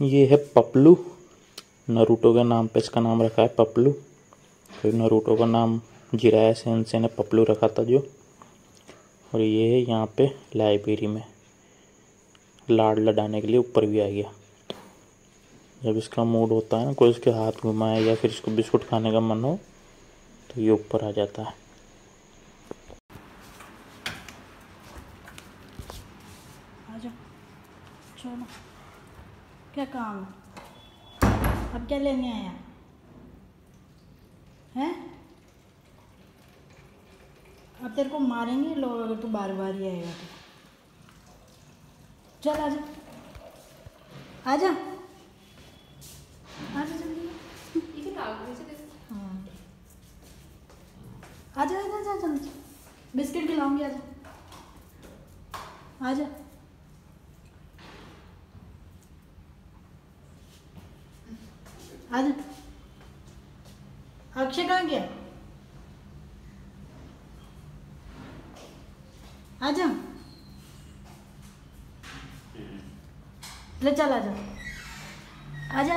ये है पपलू। नरूटो के नाम पे इसका नाम रखा है पपलू। फिर नरूटो का नाम जिराया सेंसे ने पपलू रखा था जो। और ये है यहाँ पे लाइब्रेरी में। लाड लडाने के लिए ऊपर भी आ गया। जब इसका मूड होता है ना, कोई इसके हाथ घुमाए या फिर इसको बिस्कुट खाने का मन हो तो ये ऊपर आ जाता है। चलो। क्या काम है? अब क्या लेने आया? हैं? अब तेरे को मारेंगे लोग अगर तू बार बार ही आएगा तो। चल आजा। आजा। आजा जल्दी। हाँ। आजा आजा आजा जल्दी बिस्किट खिलाऊँगी आजा। आजा। आजा अक्षय कहाँ गया? आजा ले चल आ जा। आ आजा